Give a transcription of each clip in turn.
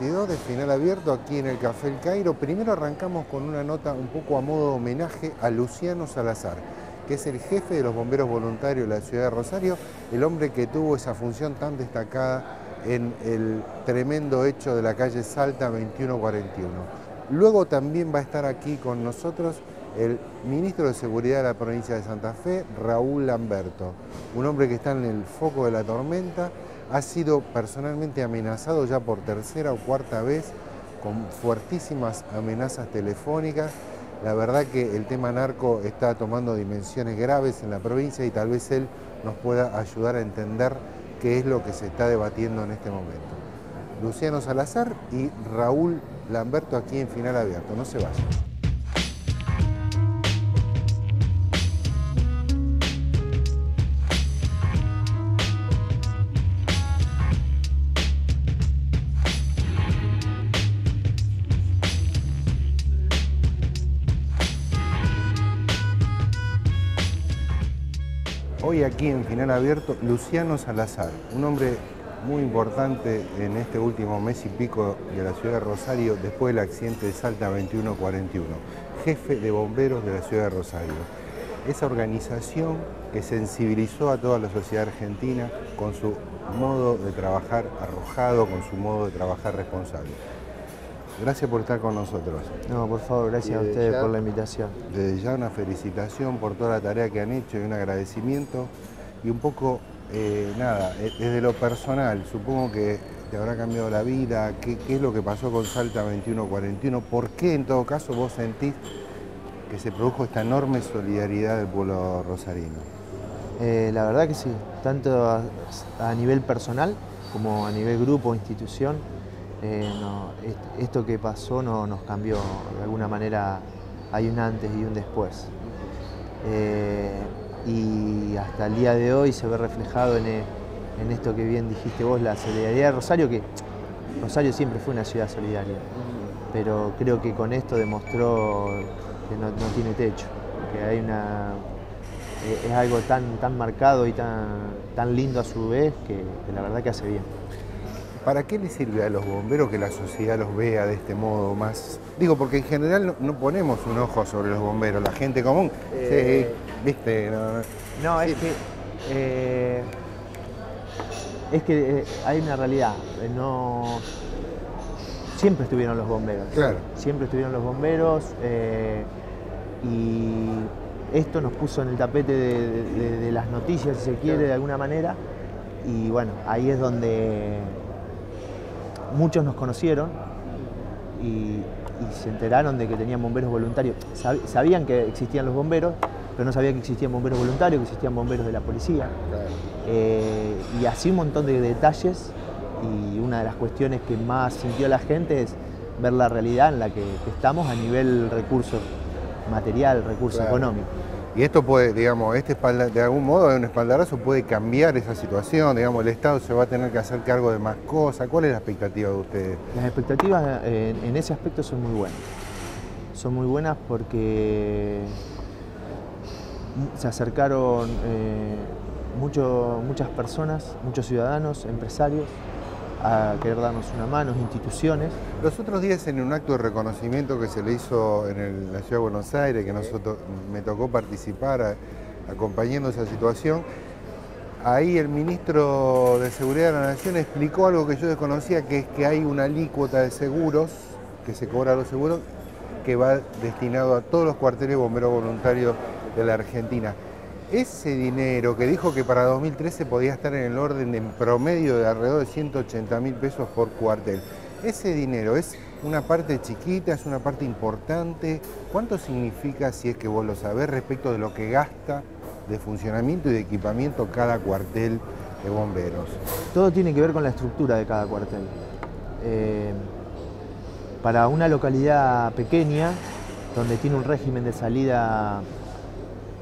Programa número 22 de Final Abierto aquí en el Café El Cairo. Primero arrancamos con una nota un poco a modo de homenaje a Luciano Salazar, que es el jefe de los bomberos voluntarios de la ciudad de Rosario, el hombre que tuvo esa función tan destacada en el tremendo hecho de la calle Salta 2141. Luego también va a estar aquí con nosotros el ministro de Seguridad de la provincia de Santa Fe, Raúl Lamberto, un hombre que está en el foco de la tormenta, ha sido personalmente amenazado ya por tercera o cuarta vez con fuertísimas amenazas telefónicas. La verdad que el tema narco está tomando dimensiones graves en la provincia y tal vez él nos pueda ayudar a entender qué es lo que se está debatiendo en este momento. Luciano Salazar y Raúl Lamberto aquí en Final Abierto. No se vayan. Hoy aquí en Final Abierto, Luciano Salazar, un hombre muy importante en este último mes y pico de la ciudad de Rosario después del accidente de Salta 2141, jefe de bomberos de la ciudad de Rosario. Esa organización que sensibilizó a toda la sociedad argentina con su modo de trabajar arrojado, con su modo de trabajar responsable. Gracias por estar con nosotros. No, por favor, gracias a ustedes por la invitación. Desde ya una felicitación por toda la tarea que han hecho y un agradecimiento. Y un poco, eh, nada, eh, desde lo personal, supongo que te habrá cambiado la vida, ¿Qué, qué es lo que pasó con Salta 2141, por qué en todo caso vos sentís que se produjo esta enorme solidaridad del pueblo rosarino. Eh, la verdad que sí, tanto a, nivel personal como a nivel grupo, institución, eh, esto que pasó no, nos cambió, de alguna manera hay un antes y un después. Eh, y hasta el día de hoy se ve reflejado en, en, esto que bien dijiste vos, la solidaridad de Rosario, que Rosario siempre fue una ciudad solidaria, pero creo que con esto demostró que no, tiene techo, que hay una, eh, es algo tan, tan marcado y tan, tan lindo a su vez que la verdad que hace bien. ¿Para qué le sirve a los bomberos que la sociedad los vea de este modo más? Digo, porque en general no, ponemos un ojo sobre los bomberos, la gente común. Eh, sí, viste, no, es que. Eh, es que eh, hay una realidad. No. Siempre estuvieron los bomberos. Claro. Siempre estuvieron los bomberos. y esto nos puso en el tapete de las noticias, si se quiere, de alguna manera. Y bueno, ahí es donde muchos nos conocieron y, se enteraron de que tenían bomberos voluntarios. sabían que existían los bomberos, pero no sabían que existían bomberos voluntarios, que existían bomberos de la policía. Eh, y así un montón de detalles y una de las cuestiones que más sintió la gente es ver la realidad en la que, estamos a nivel recurso material, recurso económico. Y esto puede, digamos, este de algún modo, un espaldarazo puede cambiar esa situación, digamos, el Estado se va a tener que hacer cargo de más cosas. ¿Cuál es la expectativa de ustedes? Las expectativas eh, en, ese aspecto son muy buenas. Son muy buenas porque se acercaron eh, muchas personas, muchos ciudadanos, empresarios, a querer darnos una mano, instituciones. Los otros días en un acto de reconocimiento que se le hizo en la Ciudad de Buenos Aires, que nosotros me tocó participar acompañando esa situación, ahí el ministro de Seguridad de la Nación explicó algo que yo desconocía, que es que hay una alícuota de seguros, que se cobra a los seguros, que va destinado a todos los cuarteles bomberos voluntarios de la Argentina. Ese dinero que dijo que para 2013 podía estar en el orden de promedio de alrededor de 180 mil pesos por cuartel, ese dinero es una parte chiquita, es una parte importante. ¿Cuánto significa, si es que vos lo sabés, respecto de lo que gasta de funcionamiento y de equipamiento cada cuartel de bomberos? Todo tiene que ver con la estructura de cada cuartel. Eh, para una localidad pequeña, donde tiene un régimen de salida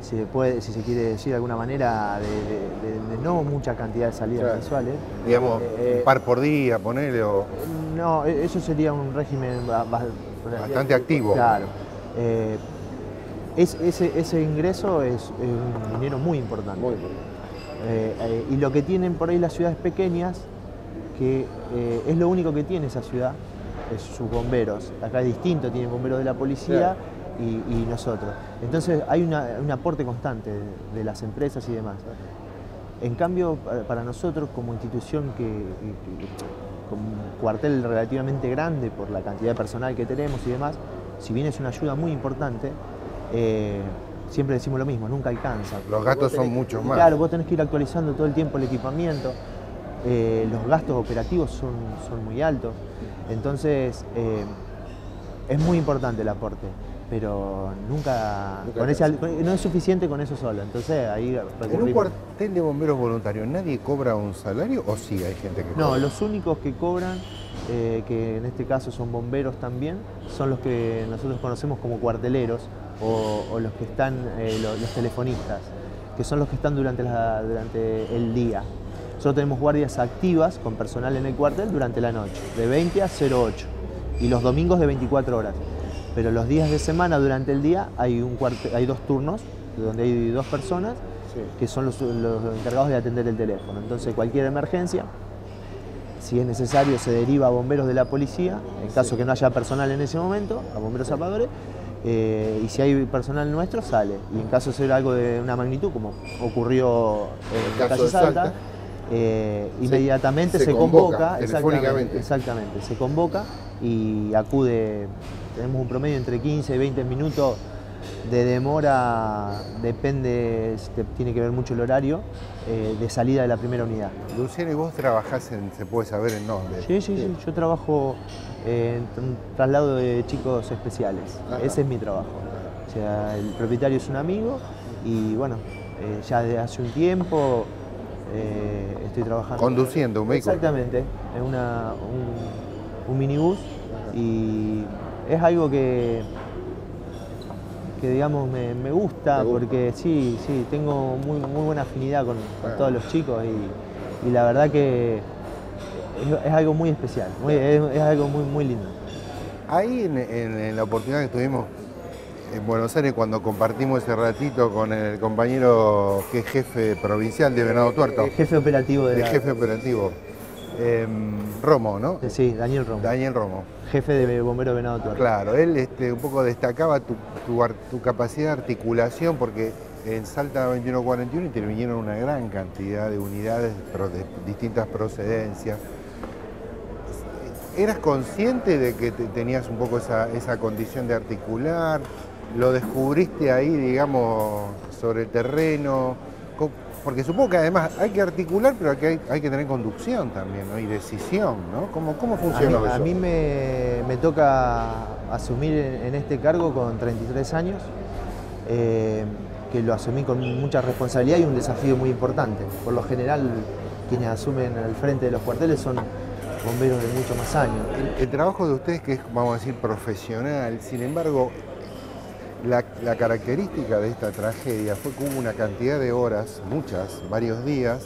si se, puede, si se quiere decir de alguna manera, de, no mucha cantidad de salidas mensuales. Digamos, eh, un par por día, ponele o... No, e, eso sería un régimen bastante activo. Claro. Eh, ese, ingreso es, un dinero muy importante. Muy importante. Eh, y lo que tienen por ahí las ciudades pequeñas, que eh, es lo único que tiene esa ciudad, es sus bomberos. Acá es distinto, tienen bomberos de la policía y, nosotros. Entonces hay un aporte constante de, las empresas y demás. En cambio, para nosotros como institución que, con un cuartel relativamente grande por la cantidad de personal que tenemos y demás, si bien es una ayuda muy importante, eh, siempre decimos lo mismo, nunca alcanza. Los gastos son muchos más. Claro, vos tenés que ir actualizando todo el tiempo el equipamiento, eh, los gastos operativos son, son muy altos, entonces eh, es muy importante el aporte pero nunca, no es suficiente con eso solo. Entonces ahí ¿En un cuartel de bomberos voluntarios nadie cobra un salario o sí hay gente que cobra? No, los únicos que cobran, eh, que en este caso son bomberos también, son los que nosotros conocemos como cuarteleros o, los que están, eh, los, telefonistas, que son los que están durante, durante el día. Nosotros tenemos guardias activas con personal en el cuartel durante la noche, de 20 a 08, y los domingos de 24 horas pero los días de semana durante el día hay, un hay dos turnos donde hay dos personas que son los, encargados de atender el teléfono. Entonces cualquier emergencia, si es necesario, se deriva a bomberos de la policía, en caso que no haya personal en ese momento, a bomberos salvadores, eh, y si hay personal nuestro, sale. Y en caso de ser algo de una magnitud, como ocurrió en la calle Salta, eh, inmediatamente se, convoca, exactamente, exactamente, se convoca y acude tenemos un promedio entre 15 y 20 minutos de demora, depende, tiene que ver mucho el horario, eh, de salida de la primera unidad. Luciano, ¿y vos trabajás en, se puede saber en dónde? Sí, sí, sí, yo trabajo en un traslado de chicos especiales, ese es mi trabajo. O sea, el propietario es un amigo y bueno, eh, ya desde hace un tiempo eh, estoy trabajando. Conduciendo un vehículo. Exactamente, en una, un, un minibús y es algo que, que digamos, me, gusta, porque sí, sí, tengo muy, muy buena afinidad con, todos los chicos y, la verdad que es, algo muy especial, es, algo muy, muy lindo. Ahí en, la oportunidad que tuvimos en Buenos Aires cuando compartimos ese ratito con el compañero que es jefe provincial de Venado Tuerto. El jefe operativo de El jefe operativo. Em, Romo, ¿no? Sí, Daniel Romo. Daniel Romo. Jefe de Bombero Venado Tuerto. Claro, él este, un poco destacaba tu, capacidad de articulación porque en Salta 2141 intervinieron una gran cantidad de unidades de distintas procedencias. ¿Eras consciente de que tenías un poco esa, esa condición de articular? ¿Lo descubriste ahí, digamos, sobre el terreno? Porque supongo que además hay que articular, pero hay, hay que tener conducción también, ¿no? Y decisión, ¿no? ¿Cómo, cómo funciona a mí, A mí me, toca asumir en, este cargo con 33 años, eh, que lo asumí con mucha responsabilidad y un desafío muy importante. Por lo general, quienes asumen al frente de los cuarteles son bomberos de muchos más años. El, el trabajo de ustedes, que es, vamos a decir, profesional, sin embargo, la, característica de esta tragedia fue que hubo una cantidad de horas, muchas, varios días,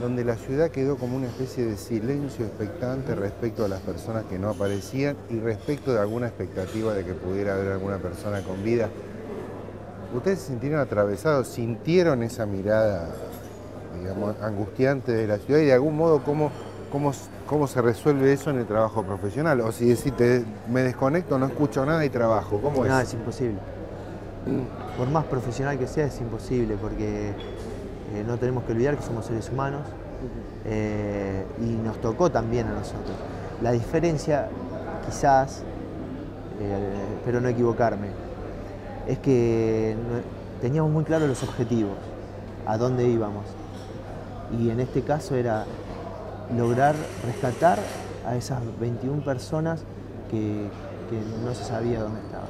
donde la ciudad quedó como una especie de silencio expectante respecto a las personas que no aparecían y respecto de alguna expectativa de que pudiera haber alguna persona con vida. ¿Ustedes se sintieron atravesados? ¿Sintieron esa mirada, digamos, angustiante de la ciudad y de algún modo cómo, cómo, cómo se resuelve eso en el trabajo profesional? O si decís, me desconecto, no escucho nada y trabajo, ¿cómo es? Nada, es imposible por más profesional que sea, es imposible porque eh, no tenemos que olvidar que somos seres humanos eh, y nos tocó también a nosotros. La diferencia, quizás, eh, espero no equivocarme, es que teníamos muy claros los objetivos, a dónde íbamos. Y en este caso era lograr rescatar a esas 21 personas que, que no se sabía dónde estaban.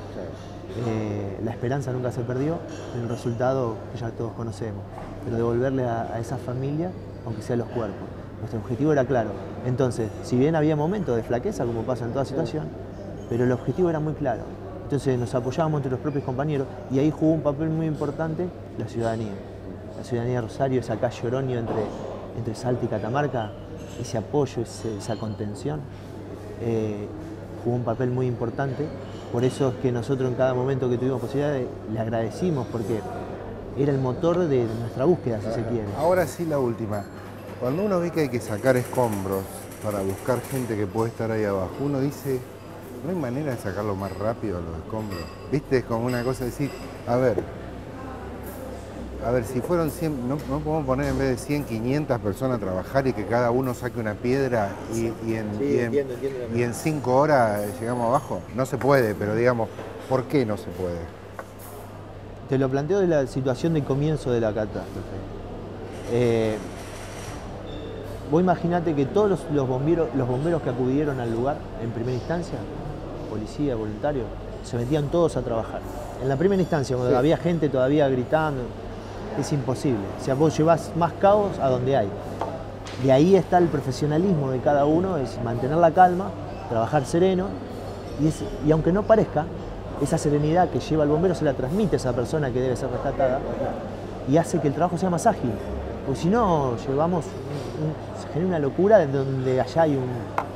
Eh, la esperanza nunca se perdió, el resultado que ya todos conocemos, pero devolverle a, esa familia, aunque sea los cuerpos. Nuestro objetivo era claro. Entonces, si bien había momentos de flaqueza, como pasa en toda situación, pero el objetivo era muy claro. Entonces nos apoyábamos entre los propios compañeros y ahí jugó un papel muy importante la ciudadanía. La ciudadanía de Rosario, esa calle Oroño entre, entre Salta y Catamarca, ese apoyo, esa contención, eh, jugó un papel muy importante por eso es que nosotros en cada momento que tuvimos posibilidad le agradecimos porque era el motor de nuestra búsqueda, si se quiere. Ahora sí la última. Cuando uno ve que hay que sacar escombros para buscar gente que puede estar ahí abajo. Uno dice, no hay manera de sacarlo más rápido a los escombros. ¿Viste? Es como una cosa de decir, a ver, a ver, si fueron 100, no, podemos poner en vez de 100, 500 personas a trabajar y que cada uno saque una piedra y, en, y en cinco horas llegamos abajo. No se puede, pero digamos, ¿por qué no se puede? Te lo planteo de la situación de comienzo de la catástrofe. Eh, vos imaginate que todos los, bomberos, los bomberos que acudieron al lugar en primera instancia, policía, voluntario, se metían todos a trabajar. En la primera instancia, cuando había gente todavía gritando, es imposible. O sea, vos llevas más caos a donde hay. De ahí está el profesionalismo de cada uno, es mantener la calma, trabajar sereno, y, aunque no parezca, esa serenidad que lleva el bombero se la transmite a esa persona que debe ser rescatada y hace que el trabajo sea más ágil. Porque si no, llevamos, se genera una locura donde allá hay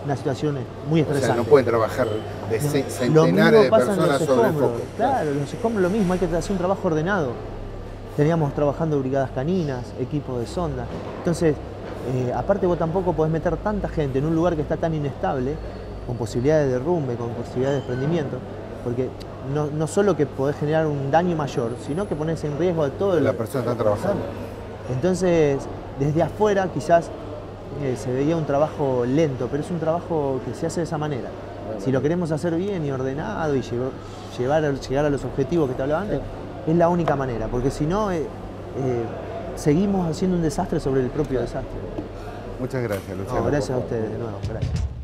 una situación muy estresante. O sea, no pueden trabajar de centenares de personas sobre el foco. Claro, los escombros lo mismo, hay que hacer un trabajo ordenado. Teníamos trabajando brigadas caninas, equipos de sonda. Entonces, eh, aparte vos tampoco podés meter tanta gente en un lugar que está tan inestable, con posibilidades de derrumbe, con posibilidades de desprendimiento, porque no, no solo que podés generar un daño mayor, sino que pones en riesgo a todo el... La persona está trabajando. Entonces, desde afuera quizás eh, se veía un trabajo lento, pero es un trabajo que se hace de esa manera. Si lo queremos hacer bien y ordenado y llevar, llegar a los objetivos que te hablaba antes, es la única manera, porque si no, eh, eh, seguimos haciendo un desastre sobre el propio desastre. Muchas gracias, Luciano. gracias a ustedes de nuevo, gracias.